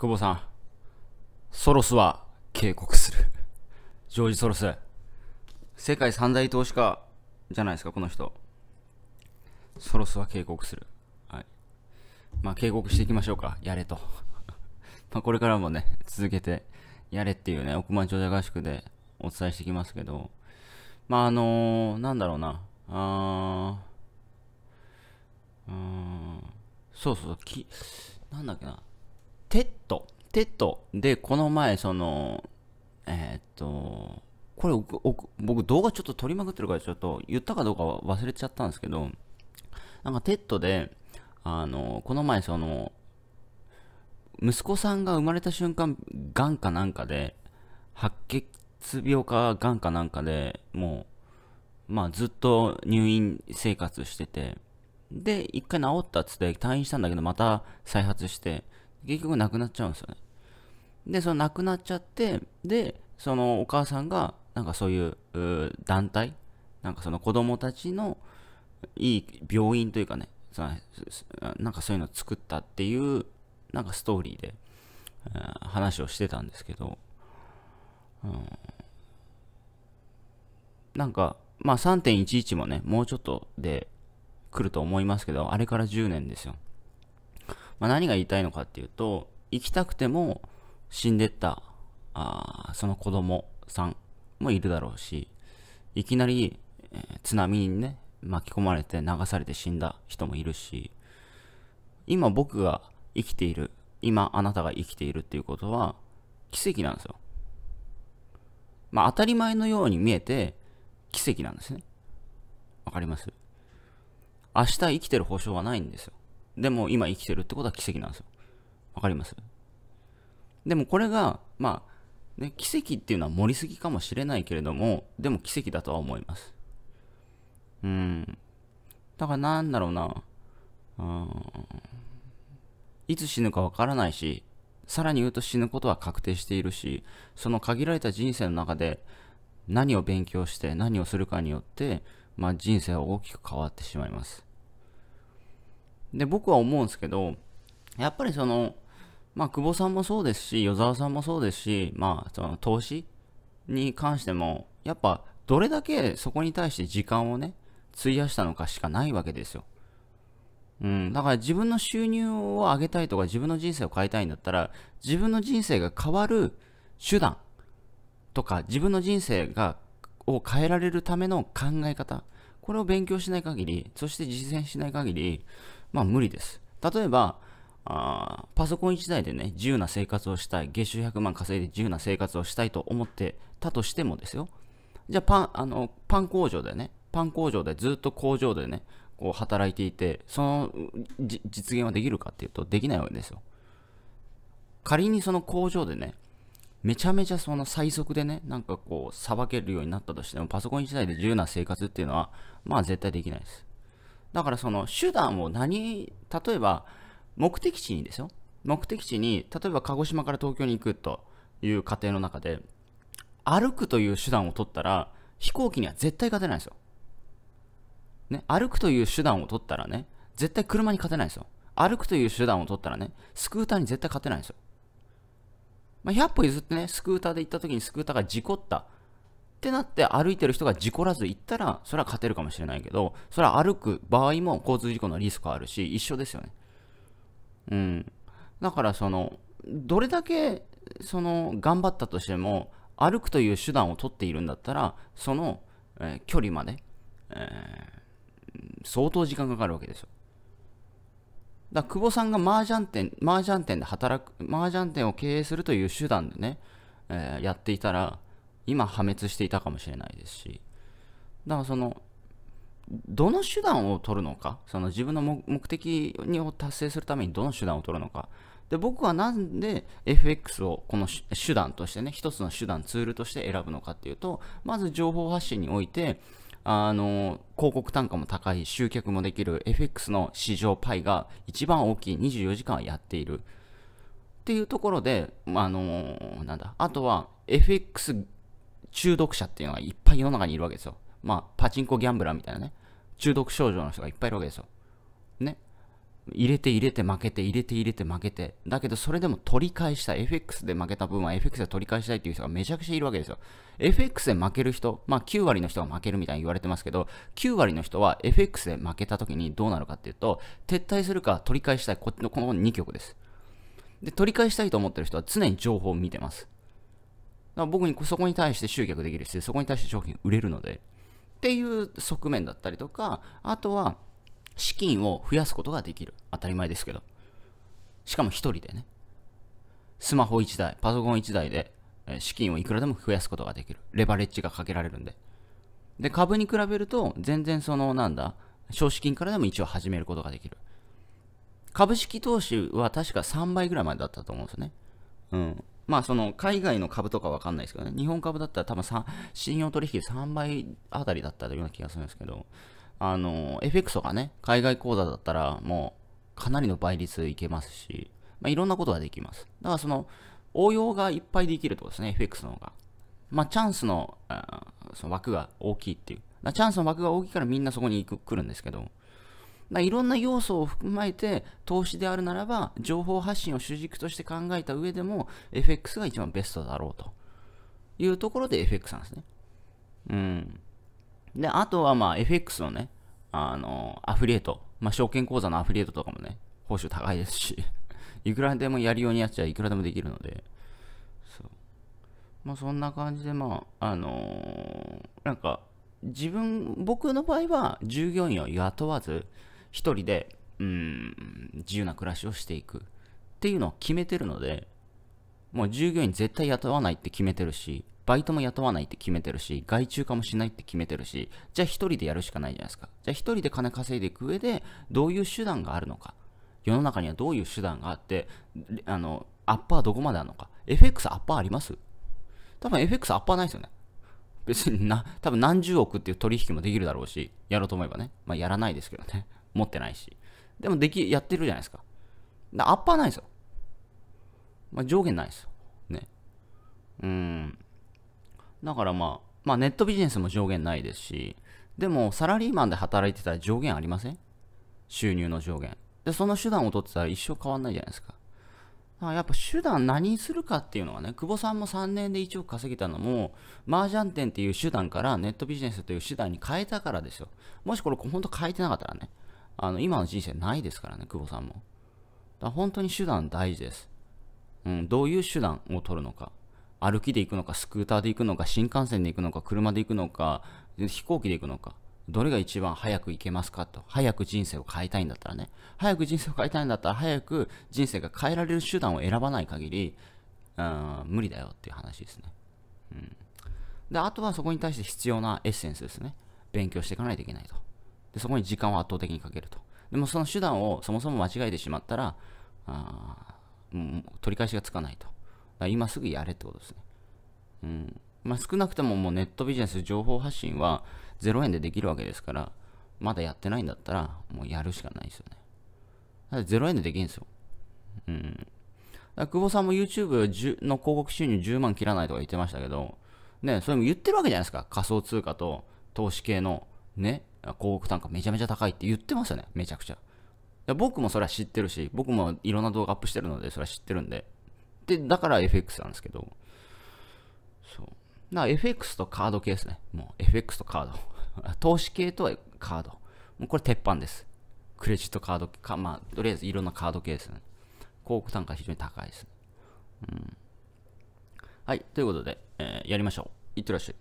久保さん、ソロスは警告する。ジョージ・ソロス。世界三大投資家じゃないですか、この人。ソロスは警告する。はい。まあ、警告していきましょうか。やれと。まあ、これからもね、続けて、やれっていうね、億万長者合宿でお伝えしていきますけど、まあ、あのー、なんだろうな。あー、うーん、そうそうそう、き、なんだっけな。テッド、テッド。で、この前、その、えー、っと、これ僕動画ちょっと撮りまくってるからちょっと言ったかどうかは忘れちゃったんですけど、なんか TED で、あの、この前その、息子さんが生まれた瞬間、がんかなんかで、白血病かがんかなんかで、もう、まあずっと入院生活してて、で、一回治ったっつって退院したんだけど、また再発して、結局亡くなっちゃうんですよね。で、その亡くなっちゃって、で、そのお母さんが、なんかそういう団体、なんかその子供たちのいい病院というかね、そなんかそういうのを作ったっていう、なんかストーリーで、話をしてたんですけど、うん、なんか、まあ3.11もね、もうちょっとで来ると思いますけど、あれから10年ですよ。まあ、何が言いたいのかっていうと、生きたくても死んでった、あその子供さんもいるだろうし、いきなり、えー、津波にね、巻き込まれて流されて死んだ人もいるし、今僕が生きている、今あなたが生きているっていうことは奇跡なんですよ。まあ当たり前のように見えて奇跡なんですね。わかります？明日生きてる保証はないんですよ。でも今生きてるってことは奇跡なんですよ。わかります？でもこれが、まあ、ね、奇跡っていうのは盛りすぎかもしれないけれども、でも奇跡だとは思います。うん。だからなんだろうな。うん。いつ死ぬかわからないし、さらに言うと死ぬことは確定しているし、その限られた人生の中で何を勉強して何をするかによって、まあ人生は大きく変わってしまいます。で、僕は思うんですけど、やっぱりその、まあ、久保さんもそうですし、与沢さんもそうですし、まあ、その投資に関しても、やっぱ、どれだけそこに対して時間をね、費やしたのかしかないわけですよ。うん。だから自分の収入を上げたいとか、自分の人生を変えたいんだったら、自分の人生が変わる手段とか、自分の人生が、を変えられるための考え方、これを勉強しない限り、そして実践しない限り、まあ無理です。例えば、あパソコン1台でね、自由な生活をしたい、月収100万稼いで自由な生活をしたいと思ってたとしてもですよ。じゃあパン、あの、パン工場でね、パン工場でずっと工場でね、こう働いていて、その実現はできるかっていうと、できないわけですよ。仮にその工場でね、めちゃめちゃその最速でね、なんかこう、さばけるようになったとしても、パソコン1台で自由な生活っていうのは、まあ絶対できないです。だからその手段を何、例えば目的地にですよ。目的地に、例えば鹿児島から東京に行くという過程の中で、歩くという手段を取ったら、飛行機には絶対勝てないですよ。ね、歩くという手段を取ったらね、絶対車に勝てないですよ。歩くという手段を取ったらね、スクーターに絶対勝てないんですよ。まあ、100歩譲ってね、スクーターで行った時にスクーターが事故ったってなって歩いてる人が事故らず行ったら、それは勝てるかもしれないけど、それは歩く場合も交通事故のリスクあるし、一緒ですよね。うん。だからその、どれだけ、その、頑張ったとしても、歩くという手段を取っているんだったら、その、えー、距離まで、えー、相当時間かかるわけですよ。だから久保さんが麻雀店、麻雀店で働く、麻雀店を経営するという手段でね、えー、やっていたら、今破滅していたかもしれないですし、だからその、どの手段を取るのか、その自分の目的を達成するためにどの手段を取るのか。で、僕はなんで FX をこの手段としてね、一つの手段、ツールとして選ぶのかっていうと、まず情報発信において、あの、広告単価も高い、集客もできる FX の市場パイが一番大きい24時間やっている。っていうところで、あのなんだ、あとは FX 中毒者っていうのがいっぱい世の中にいるわけですよ。まあ、パチンコギャンブラーみたいなね、中毒症状の人がいっぱいいるわけですよ。ね。入れて入れて負けて入れて入れて負けてだけどそれでも取り返したい FX で負けた分は FX で取り返したいっていう人がめちゃくちゃいるわけですよ FX で負ける人まあ9割の人が負けるみたいに言われてますけど9割の人は FX で負けた時にどうなるかっていうと撤退するか取り返したいこっちのこの2曲ですで取り返したいと思ってる人は常に情報を見てますら僕にそこに対して集客できるしそこに対して商品売れるのでっていう側面だったりとかあとは資金を増やすことができる。当たり前ですけど。しかも一人でね。スマホ1台、パソコン1台で資金をいくらでも増やすことができる。レバレッジがかけられるんで。で、株に比べると、全然その、なんだ、少資金からでも一応始めることができる。株式投資は確か3倍ぐらいまでだったと思うんですよね。うん。まあ、その、海外の株とかわかんないですけどね。日本株だったら多分信用取引3倍あたりだったような気がするんですけど、あの、FX とかね、海外口座だったらもうかなりの倍率いけますし、まあ、いろんなことができます。だからその、応用がいっぱいできるってことですね、FX の方が。まあ、チャンスのあその枠が大きいっていう。チャンスの枠が大きいからみんなそこに行く来るんですけど、いろんな要素を含まれて投資であるならば、情報発信を主軸として考えた上でも、FX が一番ベストだろうというところで FX なんですね。うん。で、あとはまあ FX のね、あの、アフリエイト、まあ証券口座のアフリエイトとかもね、報酬高いですし いくらでもやるようにやっちゃいくらでもできるので、そう。まあそんな感じで、まあ、あのー、なんか、自分、僕の場合は従業員を雇わず、一人で、うん、自由な暮らしをしていくっていうのを決めてるので、もう従業員絶対雇わないって決めてるし、バイトも雇わないって決めてるし、外注化もしないって決めてるし、じゃあ一人でやるしかないじゃないですか。じゃあ一人で金稼いでいく上で、どういう手段があるのか。世の中にはどういう手段があって、あの、アッパーどこまであるのか。FX アッパーあります？多分 FX アッパーないですよね。別にな、多分何十億っていう取引もできるだろうし、やろうと思えばね。まあやらないですけどね。持ってないし。でもでき、やってるじゃないですか。アッパーないですよ。まあ上限ないですよ。ね。うん。だからまあ、まあネットビジネスも上限ないですし、でもサラリーマンで働いてたら上限ありません？収入の上限。で、その手段を取ってたら一生変わんないじゃないですか。だからやっぱ手段何するかっていうのはね、久保さんも3年で1億稼げたのも、麻雀店っていう手段からネットビジネスという手段に変えたからですよ。もしこれ本当変えてなかったらね、あの、今の人生ないですからね、久保さんも。だ本当に手段大事です。うん、どういう手段を取るのか。歩きで行くのか、スクーターで行くのか、新幹線で行くのか、車で行くのか、飛行機で行くのか、どれが一番早く行けますかと。早く人生を変えたいんだったらね。早く人生を変えたいんだったら、早く人生が変えられる手段を選ばない限り、うん、無理だよっていう話ですね。うん。で、あとはそこに対して必要なエッセンスですね。勉強していかないといけないと。で、そこに時間を圧倒的にかけると。でもその手段をそもそも間違えてしまったら、あもう取り返しがつかないと。今すぐやれってことですね。うん。まあ、少なくとももうネットビジネス情報発信は0円でできるわけですから、まだやってないんだったら、もうやるしかないですよね。だって0円でできるんですよ。うん。久保さんも YouTube の広告収入10万切らないとか言ってましたけど、ね、それも言ってるわけじゃないですか。仮想通貨と投資系のね、広告単価めちゃめちゃ高いって言ってますよね。めちゃくちゃ。僕もそれは知ってるし、僕もいろんな動画アップしてるので、それは知ってるんで、で、だから FX なんですけど、そう。だから FX とカード系ですね。もう FX とカード。投資系とカード。もうこれ鉄板です。クレジットカードか、まあ、とりあえずいろんなカード系ですね。広告単価非常に高いです、うん。はい、ということで、えー、やりましょう。いってらっしゃい。